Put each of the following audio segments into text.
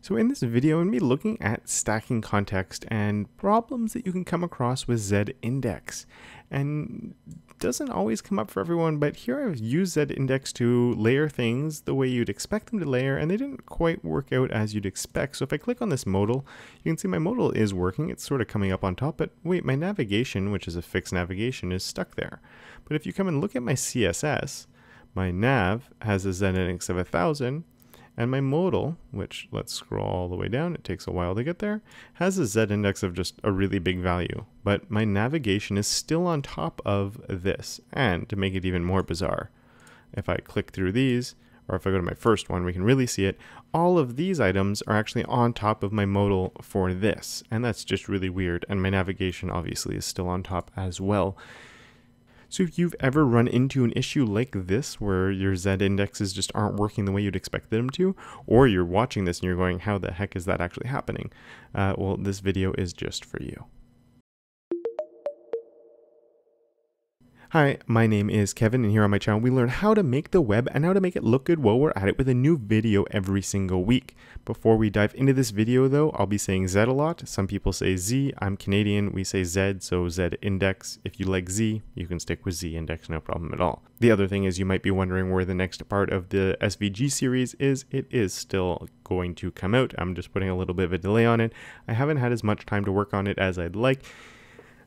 So in this video, I'm going to be looking at stacking context and problems that you can come across with Z-index. And doesn't always come up for everyone, but here I've used Z-index to layer things the way you'd expect them to layer, and they didn't quite work out as you'd expect. So if I click on this modal, you can see my modal is working. It's sort of coming up on top, but wait, my navigation, which is a fixed navigation, is stuck there. But if you come and look at my CSS, my nav has a Z-index of 1000, and my modal, which let's scroll all the way down, it takes a while to get there, has a z-index of just a really big value. But my navigation is still on top of this. And to make it even more bizarre, if I click through these, or if I go to my first one, we can really see it. All of these items are actually on top of my modal for this. And that's just really weird. And my navigation obviously is still on top as well. So if you've ever run into an issue like this where your Z indexes just aren't working the way you'd expect them to, or you're watching this and you're going, how the heck is that actually happening? Uh, well, this video is just for you. Hi, my name is Kevin and here on my channel we learn how to make the web and how to make it look good while we're at it with a new video every single week. Before we dive into this video though, I'll be saying Z a lot. Some people say Z, I'm Canadian, we say Z, so Z index. If you like Z, you can stick with Z index, no problem at all. The other thing is you might be wondering where the next part of the SVG series is. It is still going to come out. I'm just putting a little bit of a delay on it. I haven't had as much time to work on it as I'd like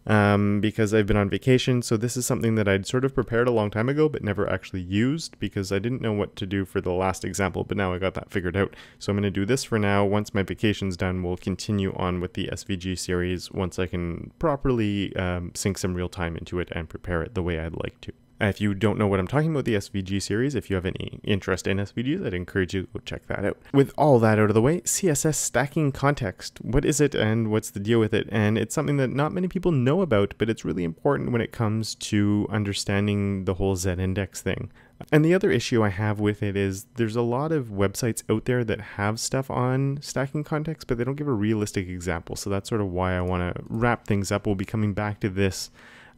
um, because I've been on vacation. So this is something that I'd sort of prepared a long time ago, but never actually used because I didn't know what to do for the last example, but now I got that figured out. So I'm going to do this for now. Once my vacation's done, we'll continue on with the SVG series once I can properly um, sink some real time into it and prepare it the way I'd like to. Uh, if you don't know what I'm talking about, the SVG series, if you have any interest in SVGs, I'd encourage you to check that out. With all that out of the way, CSS stacking context. What is it and what's the deal with it? And it's something that not many people know about, but it's really important when it comes to understanding the whole Z-index thing. And the other issue I have with it is there's a lot of websites out there that have stuff on stacking context, but they don't give a realistic example. So that's sort of why I want to wrap things up. We'll be coming back to this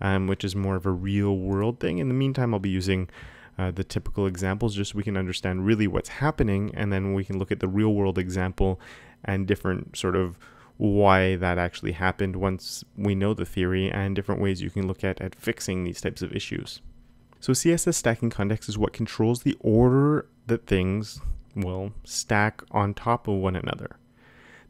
um, which is more of a real world thing. In the meantime, I'll be using uh, the typical examples just so we can understand really what's happening, and then we can look at the real world example and different sort of why that actually happened once we know the theory and different ways you can look at at fixing these types of issues. So CSS stacking context is what controls the order that things will stack on top of one another.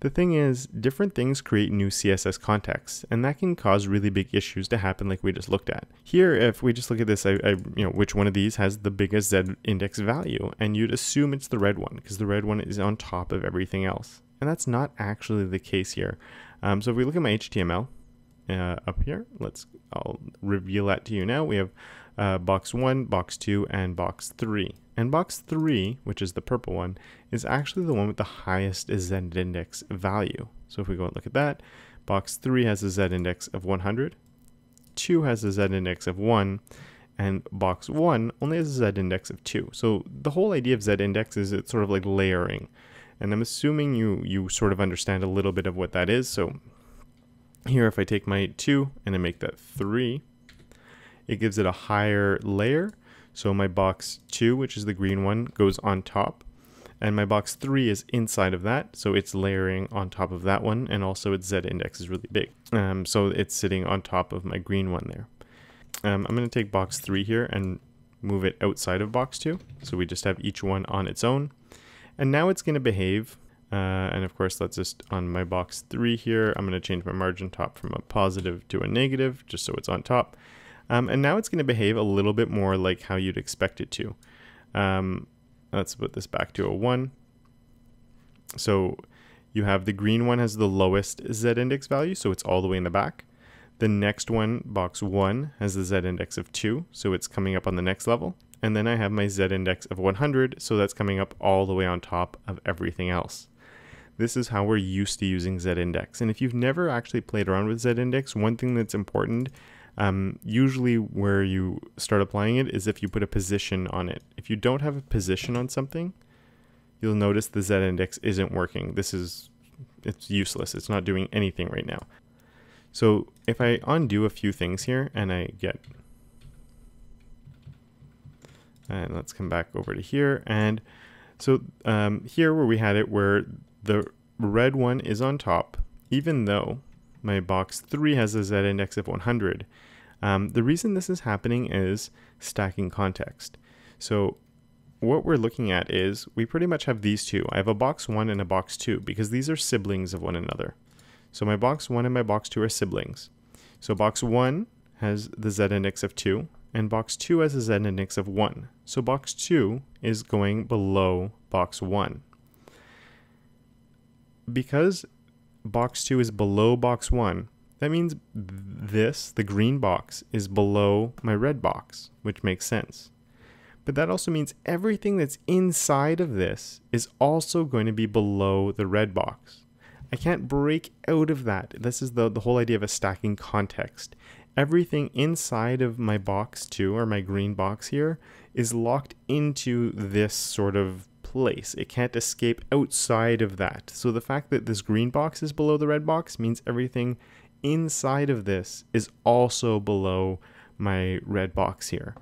The thing is, different things create new CSS contexts, and that can cause really big issues to happen like we just looked at. Here, if we just look at this, I, I, you know, which one of these has the biggest Z index value, and you'd assume it's the red one, because the red one is on top of everything else. And that's not actually the case here. Um, so if we look at my HTML uh, up here, let's, I'll reveal that to you now. We have uh, box 1, box 2, and box 3. And box 3, which is the purple one, is actually the one with the highest z-index value. So if we go and look at that, box 3 has a z-index of 100, 2 has a z-index of 1, and box 1 only has a z-index of 2. So the whole idea of z-index is it's sort of like layering. And I'm assuming you, you sort of understand a little bit of what that is. So here if I take my 2 and I make that 3, it gives it a higher layer. So my box 2, which is the green one, goes on top. And my box 3 is inside of that, so it's layering on top of that one, and also its z-index is really big. Um, so it's sitting on top of my green one there. Um, I'm going to take box 3 here and move it outside of box 2, so we just have each one on its own. And now it's going to behave, uh, and of course that's just on my box 3 here. I'm going to change my margin top from a positive to a negative, just so it's on top. Um, and now it's going to behave a little bit more like how you'd expect it to. Um, let's put this back to a 1. So you have the green one has the lowest z-index value, so it's all the way in the back. The next one, box 1, has the z-index of 2, so it's coming up on the next level. And then I have my z-index of 100, so that's coming up all the way on top of everything else. This is how we're used to using z-index. And if you've never actually played around with z-index, one thing that's important um, usually where you start applying it is if you put a position on it. If you don't have a position on something, you'll notice the z-index isn't working. This is, it's useless. It's not doing anything right now. So if I undo a few things here and I get, and let's come back over to here. And so um, here where we had it where the red one is on top, even though my box 3 has a z-index of 100. Um, the reason this is happening is stacking context. So what we're looking at is we pretty much have these two. I have a box 1 and a box 2 because these are siblings of one another. So my box 1 and my box 2 are siblings. So box 1 has the z-index of 2 and box 2 has a z-index of 1. So box 2 is going below box 1. Because box 2 is below box 1, that means this, the green box, is below my red box, which makes sense. But that also means everything that's inside of this is also going to be below the red box. I can't break out of that. This is the, the whole idea of a stacking context. Everything inside of my box 2, or my green box here, is locked into this sort of place. It can't escape outside of that. So the fact that this green box is below the red box means everything inside of this is also below my red box here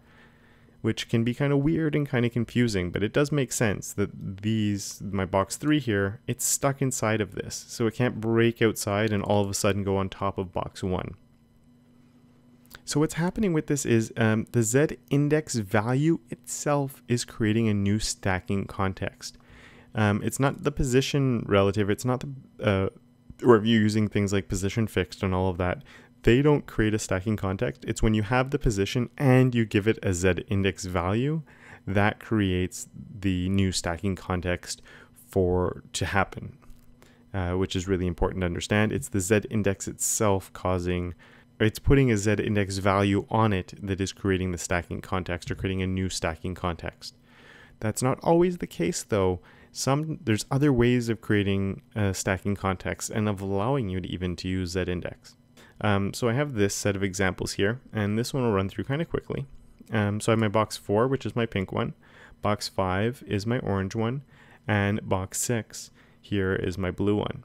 which can be kind of weird and kind of confusing, but it does make sense that these, my box 3 here, it's stuck inside of this, so it can't break outside and all of a sudden go on top of box 1. So what's happening with this is um, the Z index value itself is creating a new stacking context. Um, it's not the position relative, it's not the, uh, or if you're using things like position fixed and all of that, they don't create a stacking context. It's when you have the position and you give it a Z index value that creates the new stacking context for to happen, uh, which is really important to understand. It's the Z index itself causing, it's putting a Z index value on it that is creating the stacking context or creating a new stacking context. That's not always the case though. Some there's other ways of creating a stacking context and of allowing you to even to use Z index. Um, so I have this set of examples here, and this one will run through kind of quickly. Um, so I have my box 4, which is my pink one, box 5 is my orange one, and box 6 here is my blue one.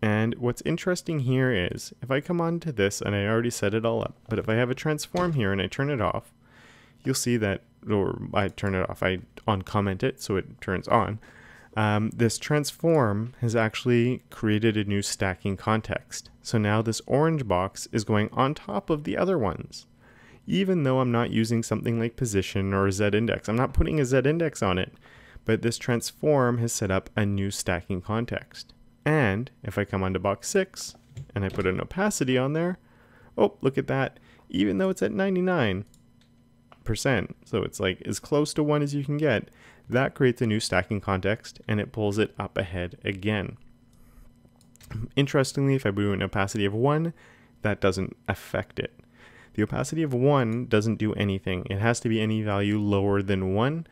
And what's interesting here is, if I come on to this, and I already set it all up, but if I have a transform here and I turn it off, you'll see that, or I turn it off, I uncomment it so it turns on, um, this transform has actually created a new stacking context. So now this orange box is going on top of the other ones. Even though I'm not using something like position or z-index, I'm not putting a z-index on it, but this transform has set up a new stacking context. And if I come onto box 6 and I put an opacity on there, oh, look at that. Even though it's at 99%, so it's like as close to 1 as you can get, that creates a new stacking context and it pulls it up ahead again. Interestingly, if I do an opacity of 1, that doesn't affect it. The opacity of 1 doesn't do anything. It has to be any value lower than 1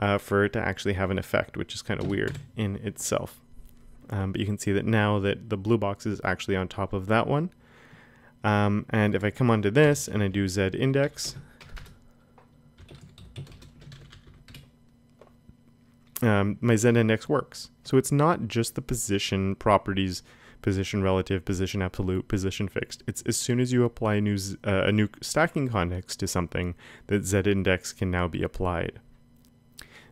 uh, for it to actually have an effect, which is kind of weird in itself. Um, but you can see that now that the blue box is actually on top of that one. Um, and if I come onto this and I do Z index, um, my z-index works. So it's not just the position properties, position relative, position absolute, position fixed. It's as soon as you apply a new, uh, a new stacking context to something that z-index can now be applied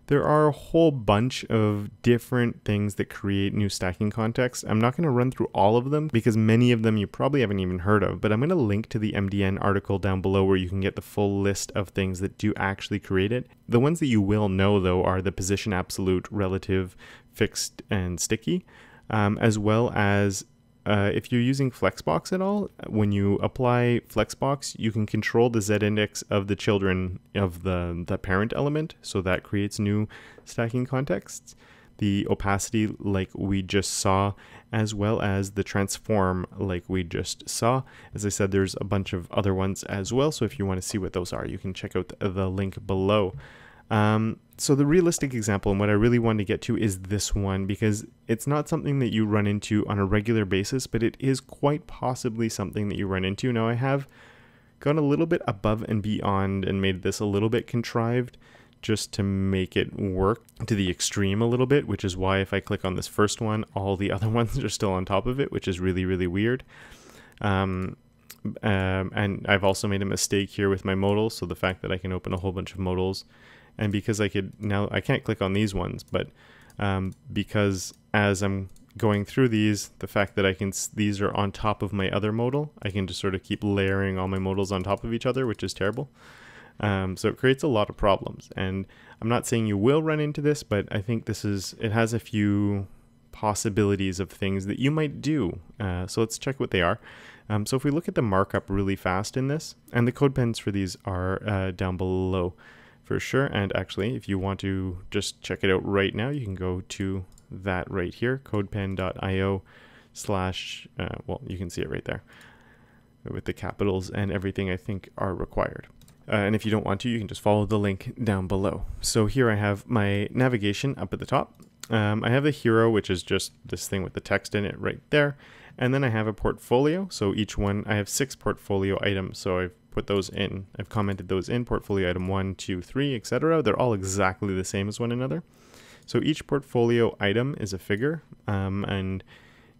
there are a whole bunch of different things that create new stacking contexts. I'm not going to run through all of them because many of them you probably haven't even heard of, but I'm going to link to the MDN article down below where you can get the full list of things that do actually create it. The ones that you will know though are the position absolute, relative, fixed, and sticky, um, as well as uh, if you're using Flexbox at all, when you apply Flexbox, you can control the z-index of the children of the, the parent element, so that creates new stacking contexts. The opacity, like we just saw, as well as the transform, like we just saw. As I said, there's a bunch of other ones as well, so if you want to see what those are, you can check out the link below. Um, so the realistic example and what I really want to get to is this one because it's not something that you run into on a regular basis, but it is quite possibly something that you run into. Now I have gone a little bit above and beyond and made this a little bit contrived just to make it work to the extreme a little bit, which is why if I click on this first one, all the other ones are still on top of it, which is really, really weird. Um, um, and I've also made a mistake here with my modal, So the fact that I can open a whole bunch of modals and because I could now I can't click on these ones but um, because as I'm going through these, the fact that I can, these are on top of my other modal, I can just sort of keep layering all my modals on top of each other, which is terrible. Um, so it creates a lot of problems. And I'm not saying you will run into this, but I think this is, it has a few possibilities of things that you might do. Uh, so let's check what they are. Um, so if we look at the markup really fast in this, and the CodePens for these are uh, down below for sure. And actually, if you want to just check it out right now, you can go to that right here, codepen.io slash, uh, well, you can see it right there with the capitals and everything I think are required. Uh, and if you don't want to, you can just follow the link down below. So here I have my navigation up at the top. Um, I have the hero, which is just this thing with the text in it right there. And then I have a portfolio. So each one, I have six portfolio items. So I've put those in. I've commented those in portfolio item one, two, three, etc. They're all exactly the same as one another. So each portfolio item is a figure. Um, and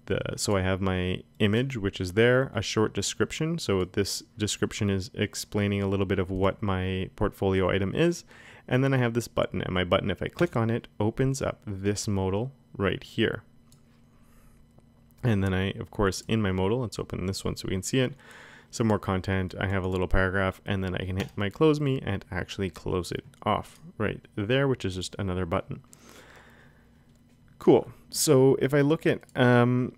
the, so I have my image, which is there, a short description. So this description is explaining a little bit of what my portfolio item is. And then I have this button, and my button, if I click on it, opens up this modal right here. And then I, of course, in my modal, let's open this one so we can see it, some more content, I have a little paragraph, and then I can hit my close me and actually close it off right there, which is just another button. Cool. So if I look at um,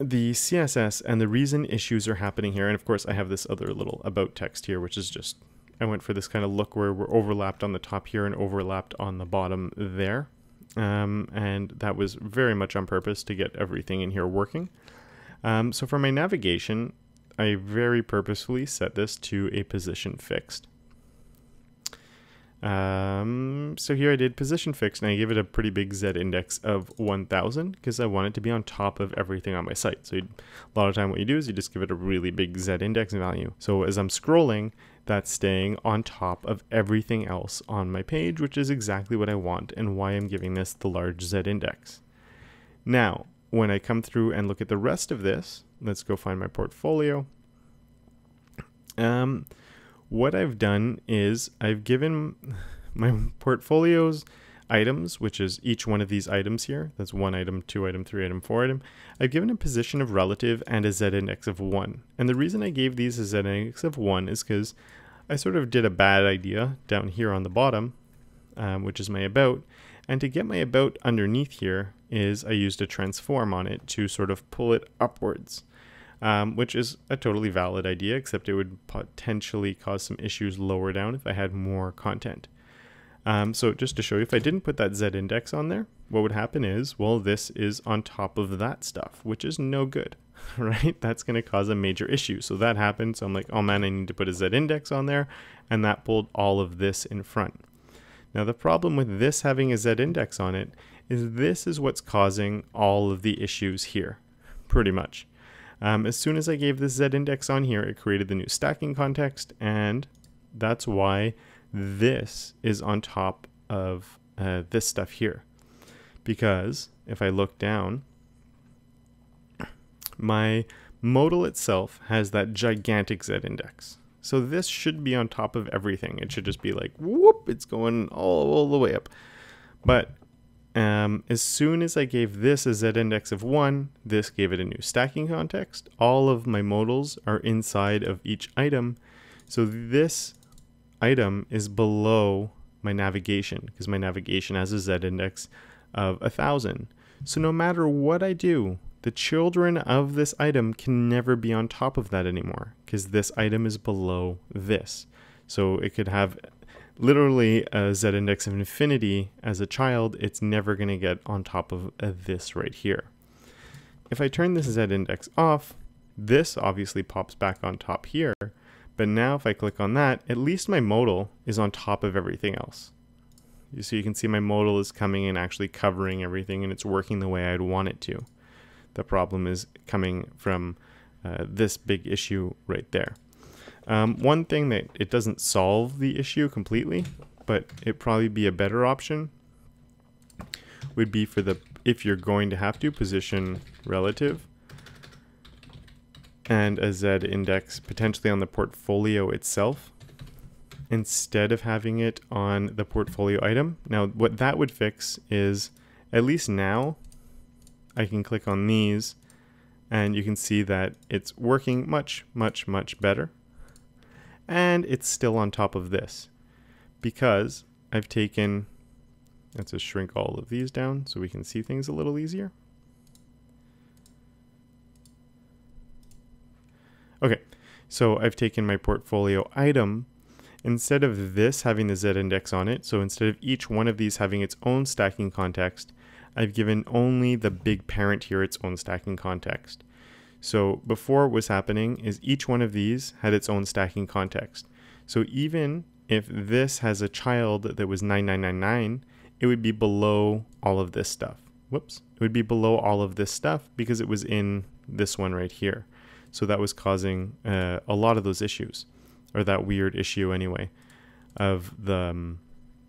the CSS and the reason issues are happening here, and of course I have this other little about text here, which is just, I went for this kind of look where we're overlapped on the top here and overlapped on the bottom there. Um, and that was very much on purpose to get everything in here working. Um, so for my navigation, I very purposefully set this to a position fixed. Um, so here I did position fixed and I gave it a pretty big Z index of 1000 because I want it to be on top of everything on my site. So a lot of time what you do is you just give it a really big Z index value. So as I'm scrolling, that's staying on top of everything else on my page, which is exactly what I want and why I'm giving this the large Z index. Now, when I come through and look at the rest of this, let's go find my portfolio. Um, what I've done is I've given my portfolios items, which is each one of these items here. That's one item, two item, three item, four item. I've given a position of relative and a z index of one. And the reason I gave these a z index of one is because I sort of did a bad idea down here on the bottom, um, which is my about. And to get my about underneath here is I used a transform on it to sort of pull it upwards um, which is a totally valid idea, except it would potentially cause some issues lower down if I had more content. Um, so just to show you, if I didn't put that Z index on there, what would happen is, well, this is on top of that stuff, which is no good, right? That's going to cause a major issue. So that happened. So I'm like, oh man, I need to put a Z index on there. And that pulled all of this in front. Now the problem with this having a Z index on it is this is what's causing all of the issues here, pretty much. Um, as soon as I gave this Z index on here, it created the new stacking context, and that's why this is on top of uh, this stuff here. Because if I look down, my modal itself has that gigantic Z index. So this should be on top of everything. It should just be like, whoop, it's going all, all the way up. But um, as soon as I gave this a z-index of 1, this gave it a new stacking context. All of my modals are inside of each item. So this item is below my navigation because my navigation has a z-index of 1000. So no matter what I do, the children of this item can never be on top of that anymore because this item is below this. So it could have literally a z index of infinity as a child, it's never going to get on top of uh, this right here. If I turn this z index off, this obviously pops back on top here, but now if I click on that, at least my modal is on top of everything else. So you can see my modal is coming and actually covering everything and it's working the way I'd want it to. The problem is coming from uh, this big issue right there. Um, one thing that it doesn't solve the issue completely, but it probably be a better option would be for the if you're going to have to position relative and a Z index potentially on the portfolio itself instead of having it on the portfolio item. Now what that would fix is at least now I can click on these and you can see that it's working much, much, much better. And it's still on top of this because I've taken, let's just shrink all of these down so we can see things a little easier. Okay, so I've taken my portfolio item. Instead of this having the Z index on it, so instead of each one of these having its own stacking context, I've given only the big parent here its own stacking context. So before what was happening is each one of these had its own stacking context. So even if this has a child that was 9999, it would be below all of this stuff. Whoops. It would be below all of this stuff because it was in this one right here. So that was causing uh, a lot of those issues, or that weird issue anyway, of the, um,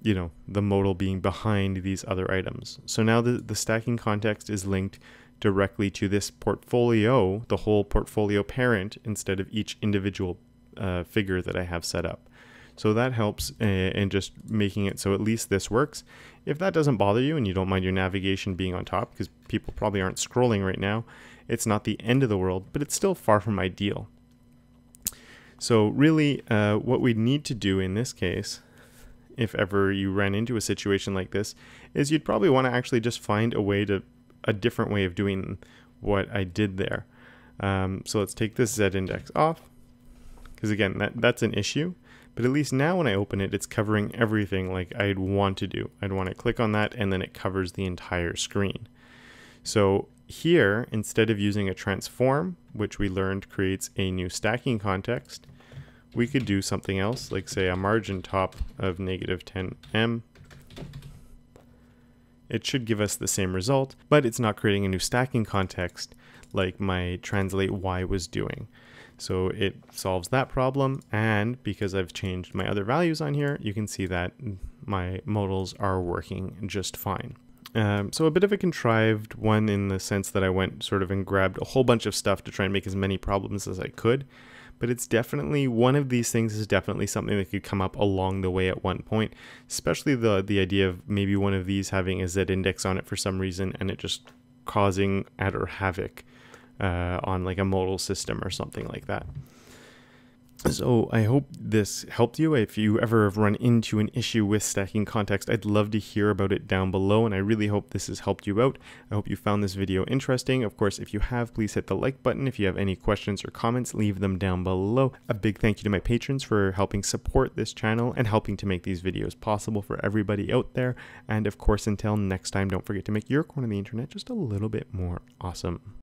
you know, the modal being behind these other items. So now the, the stacking context is linked directly to this portfolio, the whole portfolio parent, instead of each individual uh, figure that I have set up. So that helps uh, in just making it so at least this works. If that doesn't bother you and you don't mind your navigation being on top, because people probably aren't scrolling right now, it's not the end of the world, but it's still far from ideal. So really, uh, what we need to do in this case, if ever you ran into a situation like this, is you'd probably want to actually just find a way to, a different way of doing what I did there. Um, so let's take this Z index off, because again, that, that's an issue. But at least now when I open it, it's covering everything like I'd want to do. I'd want to click on that and then it covers the entire screen. So here, instead of using a transform, which we learned creates a new stacking context, we could do something else, like say a margin top of negative 10em. It should give us the same result, but it's not creating a new stacking context like my translate y was doing. So it solves that problem. And because I've changed my other values on here, you can see that my modals are working just fine. Um, so a bit of a contrived one in the sense that I went sort of and grabbed a whole bunch of stuff to try and make as many problems as I could. But it's definitely one of these things is definitely something that could come up along the way at one point, especially the the idea of maybe one of these having a Z index on it for some reason and it just causing utter havoc uh, on like a modal system or something like that. So oh, I hope this helped you. If you ever have run into an issue with stacking context, I'd love to hear about it down below, and I really hope this has helped you out. I hope you found this video interesting. Of course, if you have, please hit the like button. If you have any questions or comments, leave them down below. A big thank you to my patrons for helping support this channel and helping to make these videos possible for everybody out there. And of course, until next time, don't forget to make your corner of the internet just a little bit more awesome.